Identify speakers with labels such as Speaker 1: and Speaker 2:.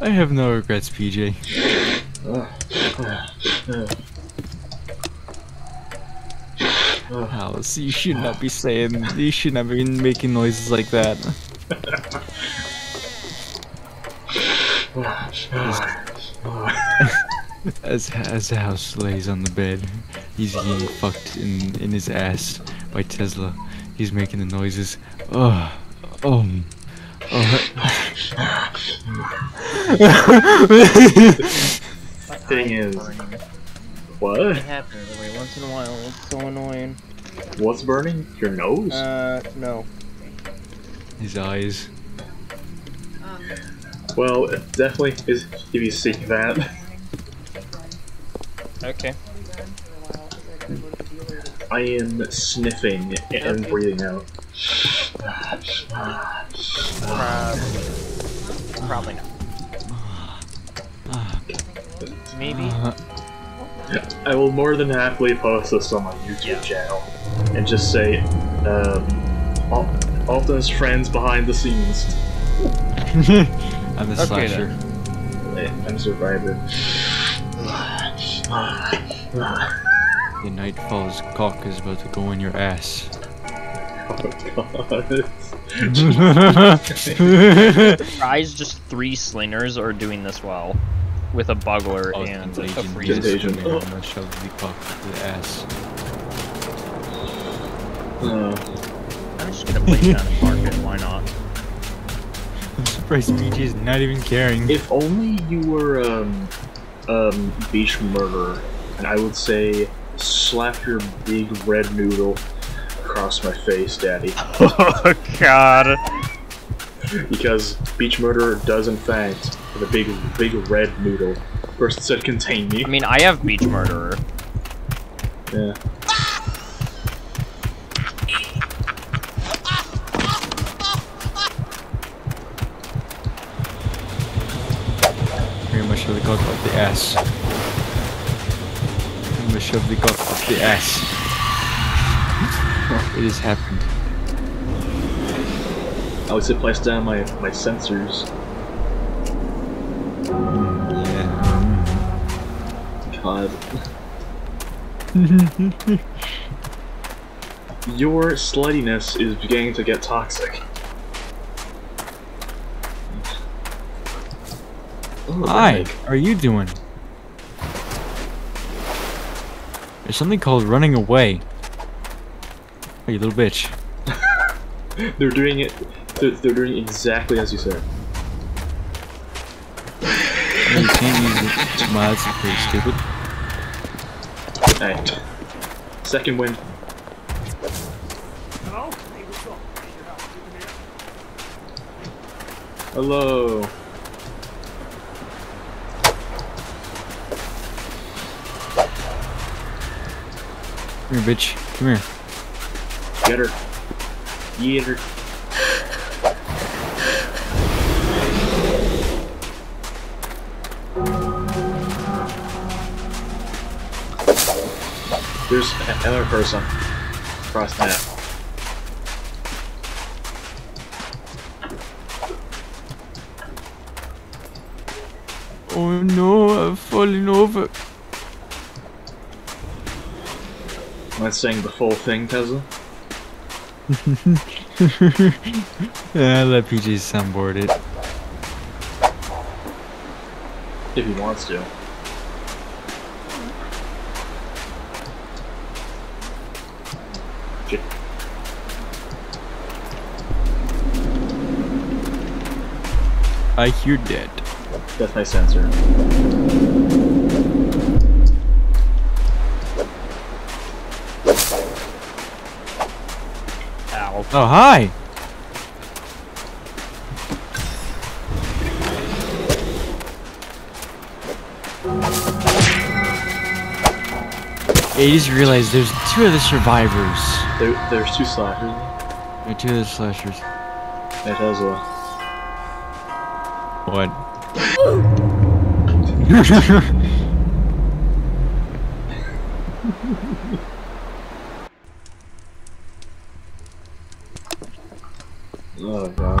Speaker 1: I have no regrets, PJ. Alice, you should not be saying. You should not be making noises like that. As as House lays on the bed, he's getting fucked in in his ass by Tesla. He's making the noises. Oh, oh, oh.
Speaker 2: Thing is, what?
Speaker 3: It happens every once in a while. It's so annoying.
Speaker 2: What's burning? Your nose?
Speaker 3: Uh, no.
Speaker 1: His eyes.
Speaker 2: well, it definitely is if you see that.
Speaker 3: Okay.
Speaker 2: I am sniffing and
Speaker 3: Okay.
Speaker 2: breathing out.
Speaker 3: Probably not. Maybe.
Speaker 2: I will more than happily post this on my YouTube
Speaker 3: Yeah.
Speaker 2: channel and just say, um, Al- Alton's friends behind the scenes.
Speaker 1: I'm the
Speaker 3: Okay,
Speaker 1: slasher.
Speaker 2: I'm a survivor.
Speaker 1: The night falls cock is about to go in your ass.
Speaker 2: Oh god.
Speaker 3: Surprised just three slingers are doing this well. With a bugler
Speaker 1: Oh,
Speaker 3: and a
Speaker 1: Contagion.
Speaker 3: freeze.
Speaker 2: Contagion.
Speaker 1: I'm gonna shove the cock the ass.
Speaker 2: Uh,
Speaker 3: I'm just gonna place down and mark it, why not?
Speaker 1: I'm surprised PJ is not even caring.
Speaker 2: if only you were um, um, beach murderer, and I would say slap your big red noodle across my face, daddy.
Speaker 3: Oh god.
Speaker 2: because beach murderer does in fact have a big, big red noodle. First it said contain me.
Speaker 3: I mean, I have Beach Murderer.
Speaker 2: Yeah.
Speaker 1: Very much shove the cock up the ass. I'm gonna shove the cock up the ass. it has happened.
Speaker 2: I would say place down my, my sensors.
Speaker 1: Yeah.
Speaker 2: God. Your sluttiness is beginning to get toxic. Oh,
Speaker 1: Hi, are you doing? There's something called running away. Hey, you little bitch.
Speaker 2: They're doing it. They're, they're doing exactly as you said.
Speaker 1: You can't use that's pretty stupid.
Speaker 2: Hey. Second wind. Hello.
Speaker 1: Come here, bitch. Come here.
Speaker 2: Get her. Get her. There's another person across the map.
Speaker 1: Oh no, I've fallen over.
Speaker 2: Am I saying the full thing, Tesla?
Speaker 1: yeah, let PJ soundboard it.
Speaker 2: If he wants to. Shit.
Speaker 1: I hear dead.
Speaker 2: That's my sensor.
Speaker 1: Oh, hi! Yeah, you just realized there's two of the survivors.
Speaker 2: There, there's two slashers.
Speaker 1: There are two other slashers.
Speaker 2: has a
Speaker 1: What? 어, 야.